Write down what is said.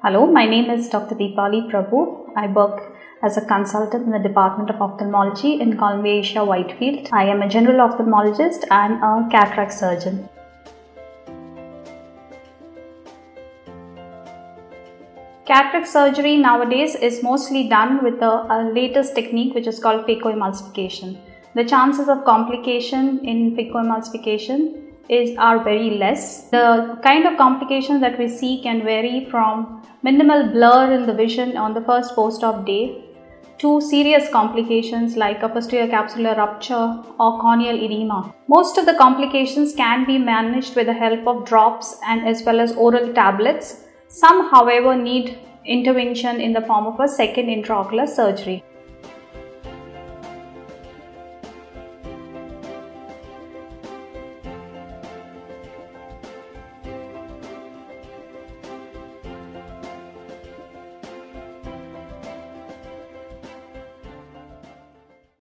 Hello, my name is Dr. Dipali Prabhu. I work as a consultant in the Department of Ophthalmology in Columbia Asia Whitefield. I am a general ophthalmologist and a cataract surgeon. Cataract surgery nowadays is mostly done with the latest technique which is called phacoemulsification. The chances of complication in phacoemulsification is are very less. The kind of complications that we see can vary from minimal blur in the vision on the first post-op day to serious complications like a posterior capsular rupture or corneal edema. Most of the complications can be managed with the help of drops and as well as oral tablets some, however, need intervention in the form of a second intraocular surgery.